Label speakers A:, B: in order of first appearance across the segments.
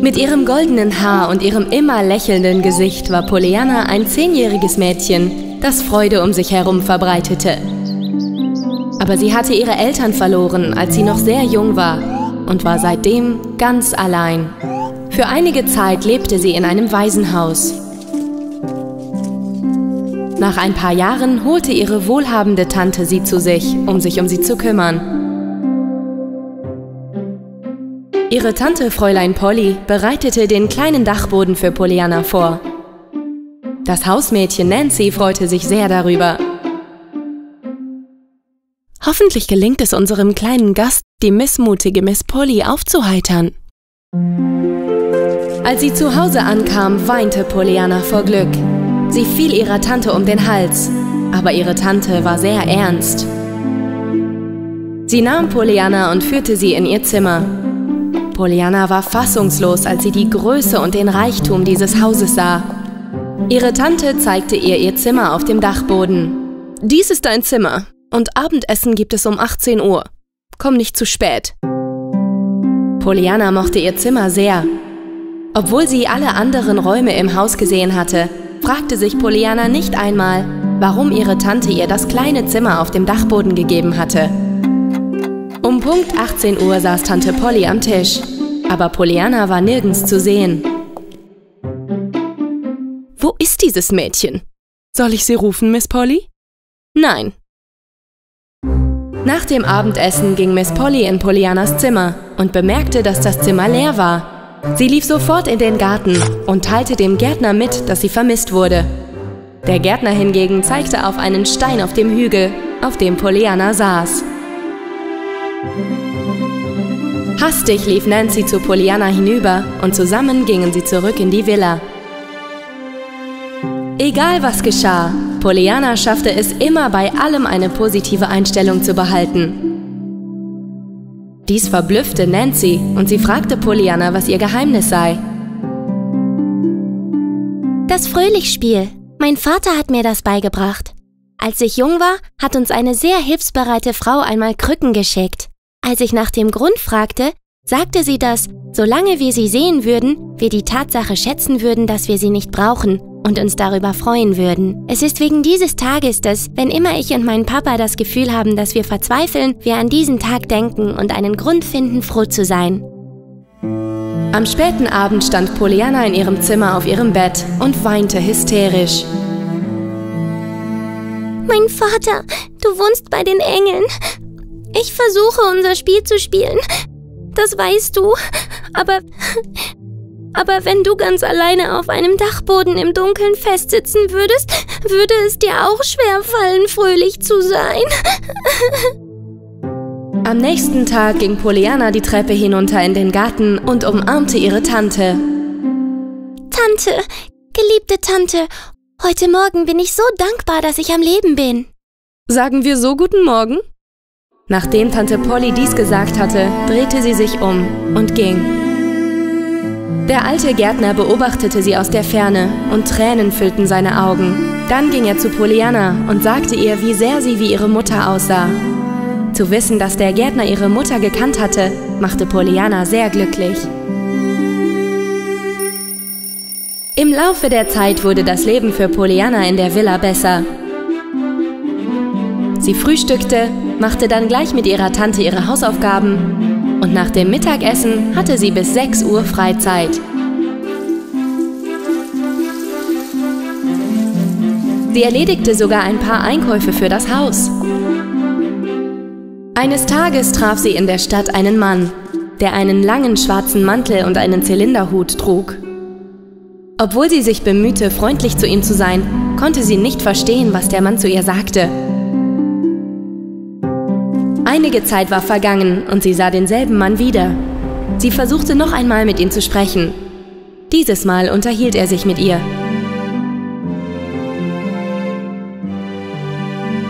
A: Mit ihrem goldenen Haar und ihrem immer lächelnden Gesicht war Pollyanna ein zehnjähriges Mädchen, das Freude um sich herum verbreitete. Aber sie hatte ihre Eltern verloren, als sie noch sehr jung war und war seitdem ganz allein. Für einige Zeit lebte sie in einem Waisenhaus. Nach ein paar Jahren holte ihre wohlhabende Tante sie zu sich, um sich um sie zu kümmern. Ihre Tante Fräulein Polly bereitete den kleinen Dachboden für Pollyanna vor. Das Hausmädchen Nancy freute sich sehr darüber. Hoffentlich gelingt es unserem kleinen Gast, die missmutige Miss Polly aufzuheitern. Als sie zu Hause ankam, weinte Pollyanna vor Glück. Sie fiel ihrer Tante um den Hals, aber ihre Tante war sehr ernst. Sie nahm Pollyanna und führte sie in ihr Zimmer. Pollyanna war fassungslos, als sie die Größe und den Reichtum dieses Hauses sah. Ihre Tante zeigte ihr ihr Zimmer auf dem Dachboden. Dies ist dein Zimmer und Abendessen gibt es um 18 Uhr. Komm nicht zu spät. Pollyanna mochte ihr Zimmer sehr. Obwohl sie alle anderen Räume im Haus gesehen hatte, fragte sich Pollyanna nicht einmal, warum ihre Tante ihr das kleine Zimmer auf dem Dachboden gegeben hatte. Um Punkt 18 Uhr saß Tante Polly am Tisch, aber Pollyanna war nirgends zu sehen. Wo ist dieses Mädchen? Soll ich sie rufen, Miss Polly? Nein. Nach dem Abendessen ging Miss Polly in Pollyannas Zimmer und bemerkte, dass das Zimmer leer war. Sie lief sofort in den Garten und teilte dem Gärtner mit, dass sie vermisst wurde. Der Gärtner hingegen zeigte auf einen Stein auf dem Hügel, auf dem Pollyanna saß. Hastig lief Nancy zu Pollyanna hinüber und zusammen gingen sie zurück in die Villa. Egal was geschah, Pollyanna schaffte es immer bei allem eine positive Einstellung zu behalten. Dies verblüffte Nancy und sie fragte Pollyanna, was ihr Geheimnis sei.
B: Das Fröhlichspiel. Mein Vater hat mir das beigebracht. Als ich jung war, hat uns eine sehr hilfsbereite Frau einmal Krücken geschickt. Als ich nach dem Grund fragte, sagte sie, dass, solange wir sie sehen würden, wir die Tatsache schätzen würden, dass wir sie nicht brauchen und uns darüber freuen würden. Es ist wegen dieses Tages, dass, wenn immer ich und mein Papa das Gefühl haben, dass wir verzweifeln, wir an diesen Tag denken und einen Grund finden, froh zu sein.
A: Am späten Abend stand Pollyanna in ihrem Zimmer auf ihrem Bett und weinte hysterisch.
B: Mein Vater, du wohnst bei den Engeln. Ich versuche unser Spiel zu spielen. Das weißt du. Aber aber wenn du ganz alleine auf einem Dachboden im Dunkeln festsitzen würdest, würde es dir auch schwer fallen, fröhlich zu sein.
A: Am nächsten Tag ging Pollyanna die Treppe hinunter in den Garten und umarmte ihre Tante.
B: Tante, geliebte Tante, heute Morgen bin ich so dankbar, dass ich am Leben bin.
A: Sagen wir so guten Morgen? Nachdem Tante Polly dies gesagt hatte, drehte sie sich um und ging. Der alte Gärtner beobachtete sie aus der Ferne und Tränen füllten seine Augen. Dann ging er zu Pollyanna und sagte ihr, wie sehr sie wie ihre Mutter aussah. Zu wissen, dass der Gärtner ihre Mutter gekannt hatte, machte Pollyanna sehr glücklich. Im Laufe der Zeit wurde das Leben für Pollyanna in der Villa besser. Sie frühstückte, machte dann gleich mit ihrer Tante ihre Hausaufgaben und nach dem Mittagessen hatte sie bis 6 Uhr Freizeit. Sie erledigte sogar ein paar Einkäufe für das Haus. Eines Tages traf sie in der Stadt einen Mann, der einen langen schwarzen Mantel und einen Zylinderhut trug. Obwohl sie sich bemühte, freundlich zu ihm zu sein, konnte sie nicht verstehen, was der Mann zu ihr sagte. Einige Zeit war vergangen und sie sah denselben Mann wieder. Sie versuchte noch einmal mit ihm zu sprechen. Dieses Mal unterhielt er sich mit ihr.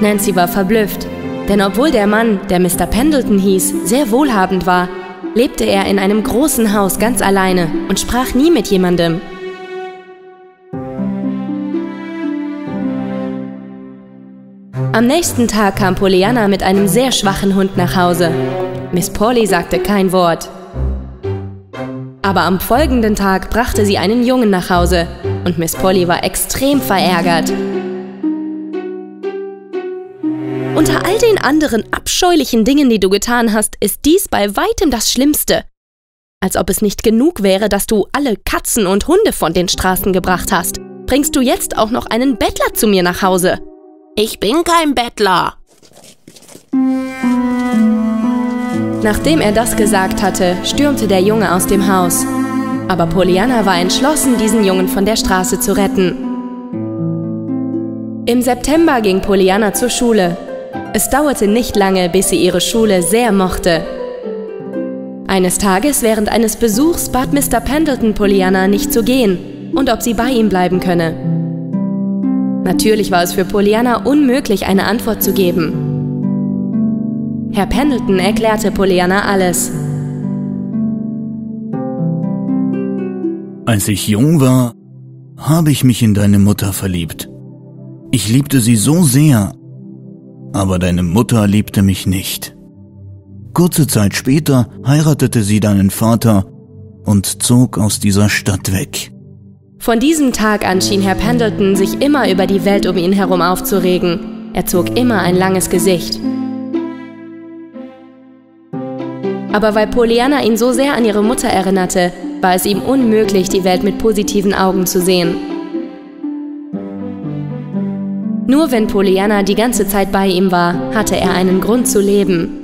A: Nancy war verblüfft, denn obwohl der Mann, der Mr. Pendleton hieß, sehr wohlhabend war, lebte er in einem großen Haus ganz alleine und sprach nie mit jemandem. Am nächsten Tag kam Pollyanna mit einem sehr schwachen Hund nach Hause. Miss Polly sagte kein Wort. Aber am folgenden Tag brachte sie einen Jungen nach Hause und Miss Polly war extrem verärgert. Unter all den anderen abscheulichen Dingen, die du getan hast, ist dies bei weitem das Schlimmste. Als ob es nicht genug wäre, dass du alle Katzen und Hunde von den Straßen gebracht hast, bringst du jetzt auch noch einen Bettler zu mir nach Hause.
C: Ich bin kein Bettler.
A: Nachdem er das gesagt hatte, stürmte der Junge aus dem Haus. Aber Pollyanna war entschlossen, diesen Jungen von der Straße zu retten. Im September ging Pollyanna zur Schule. Es dauerte nicht lange, bis sie ihre Schule sehr mochte. Eines Tages während eines Besuchs bat Mr. Pendleton Pollyanna nicht zu gehen und ob sie bei ihm bleiben könne. Natürlich war es für Pollyanna unmöglich, eine Antwort zu geben. Herr Pendleton erklärte Pollyanna alles.
D: Als ich jung war, habe ich mich in deine Mutter verliebt. Ich liebte sie so sehr, aber deine Mutter liebte mich nicht. Kurze Zeit später heiratete sie deinen Vater und zog aus dieser Stadt weg.
A: Von diesem Tag an schien Herr Pendleton sich immer über die Welt um ihn herum aufzuregen. Er zog immer ein langes Gesicht. Aber weil Pollyanna ihn so sehr an ihre Mutter erinnerte, war es ihm unmöglich, die Welt mit positiven Augen zu sehen. Nur wenn Pollyanna die ganze Zeit bei ihm war, hatte er einen Grund zu leben.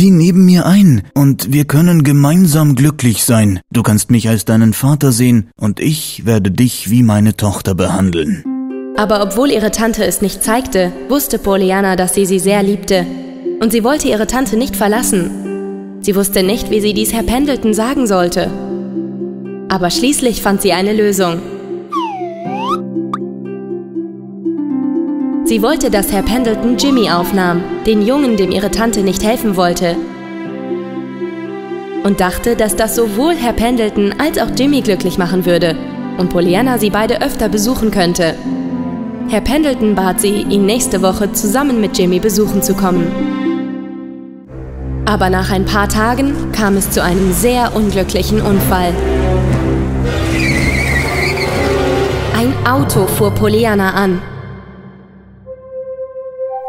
D: Zieh neben mir ein und wir können gemeinsam glücklich sein. Du kannst mich als deinen Vater sehen und ich werde dich wie meine Tochter behandeln.
A: Aber obwohl ihre Tante es nicht zeigte, wusste Pollyanna, dass sie sie sehr liebte. Und sie wollte ihre Tante nicht verlassen. Sie wusste nicht, wie sie dies Herr Pendleton sagen sollte. Aber schließlich fand sie eine Lösung. Sie wollte, dass Herr Pendleton Jimmy aufnahm, den Jungen, dem ihre Tante nicht helfen wollte. Und dachte, dass das sowohl Herr Pendleton als auch Jimmy glücklich machen würde und Pollyanna sie beide öfter besuchen könnte. Herr Pendleton bat sie, ihn nächste Woche zusammen mit Jimmy besuchen zu kommen. Aber nach ein paar Tagen kam es zu einem sehr unglücklichen Unfall. Ein Auto fuhr Pollyanna an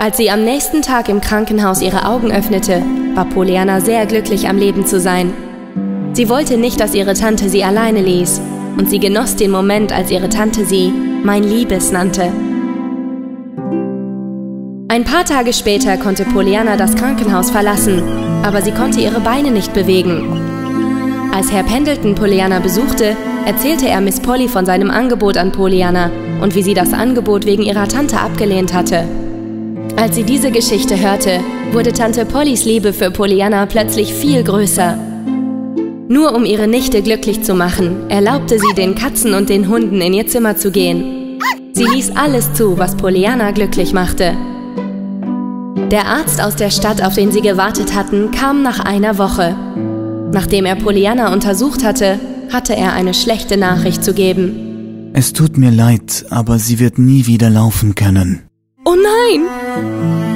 A: als sie am nächsten Tag im Krankenhaus ihre Augen öffnete, war Pollyanna sehr glücklich am Leben zu sein. Sie wollte nicht, dass ihre Tante sie alleine ließ, und sie genoss den Moment, als ihre Tante sie mein Liebes nannte. Ein paar Tage später konnte Pollyanna das Krankenhaus verlassen, aber sie konnte ihre Beine nicht bewegen. Als Herr Pendleton Pollyanna besuchte, erzählte er Miss Polly von seinem Angebot an Pollyanna und wie sie das Angebot wegen ihrer Tante abgelehnt hatte. Als sie diese Geschichte hörte, wurde Tante Pollys Liebe für Pollyanna plötzlich viel größer. Nur um ihre Nichte glücklich zu machen, erlaubte sie den Katzen und den Hunden in ihr Zimmer zu gehen. Sie ließ alles zu, was Pollyanna glücklich machte. Der Arzt aus der Stadt, auf den sie gewartet hatten, kam nach einer Woche. Nachdem er Pollyanna untersucht hatte, hatte er eine schlechte Nachricht zu geben.
D: Es tut mir leid, aber sie wird nie wieder laufen können.
A: Oh nein!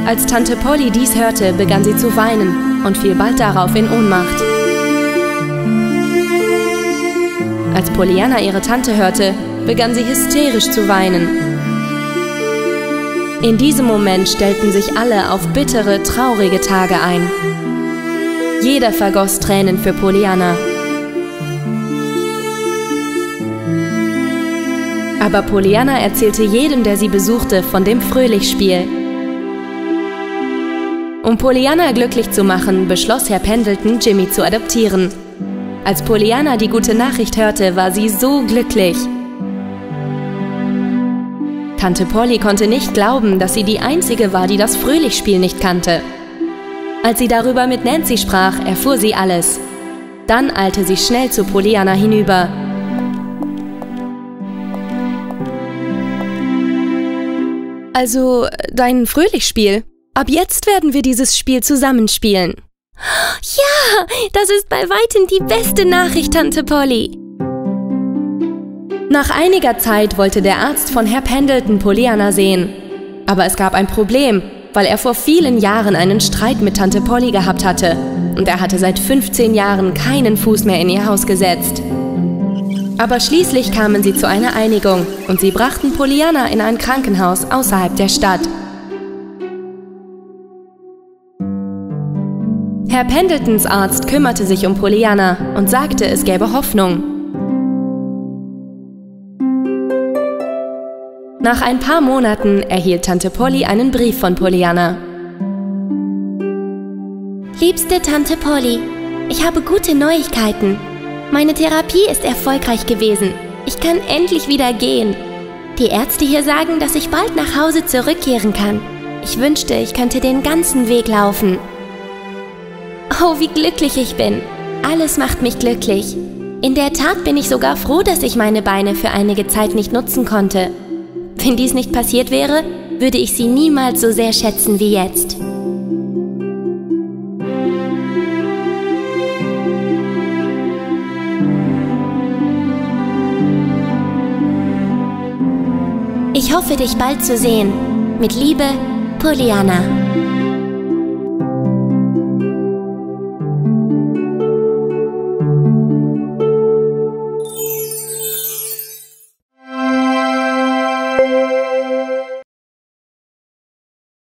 A: Als Tante Polly dies hörte, begann sie zu weinen und fiel bald darauf in Ohnmacht. Als Pollyanna ihre Tante hörte, begann sie hysterisch zu weinen. In diesem Moment stellten sich alle auf bittere, traurige Tage ein. Jeder vergoss Tränen für Pollyanna. Aber Pollyanna erzählte jedem, der sie besuchte, von dem Fröhlichspiel. Um Pollyanna glücklich zu machen, beschloss Herr Pendleton, Jimmy zu adoptieren. Als Pollyanna die gute Nachricht hörte, war sie so glücklich. Tante Polly konnte nicht glauben, dass sie die Einzige war, die das Fröhlichspiel nicht kannte. Als sie darüber mit Nancy sprach, erfuhr sie alles. Dann eilte sie schnell zu Pollyanna hinüber Also dein Fröhlichspiel. Ab jetzt werden wir dieses Spiel zusammenspielen.
B: Ja, das ist bei weitem die beste Nachricht, Tante Polly.
A: Nach einiger Zeit wollte der Arzt von Herr Pendleton Pollyanna sehen. Aber es gab ein Problem, weil er vor vielen Jahren einen Streit mit Tante Polly gehabt hatte.
E: und er hatte seit 15 Jahren keinen Fuß mehr in ihr Haus gesetzt. Aber schließlich kamen sie zu einer Einigung und sie brachten Pollyanna in ein Krankenhaus außerhalb der Stadt. Herr Pendletons Arzt kümmerte sich um Pollyanna und sagte, es gäbe Hoffnung. Nach ein paar Monaten erhielt Tante Polly einen Brief von Pollyanna.
A: Liebste Tante Polly, ich habe gute Neuigkeiten. Meine Therapie ist erfolgreich gewesen. Ich kann endlich wieder gehen. Die Ärzte hier sagen, dass ich bald nach Hause zurückkehren kann. Ich wünschte, ich könnte den ganzen Weg laufen. Oh, wie glücklich ich bin. Alles macht mich glücklich. In der Tat bin ich sogar froh, dass ich meine Beine für einige Zeit nicht nutzen konnte. Wenn dies nicht passiert wäre, würde ich sie niemals so sehr schätzen wie jetzt. Ich hoffe, dich bald zu sehen. Mit Liebe, Poliana.